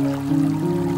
Música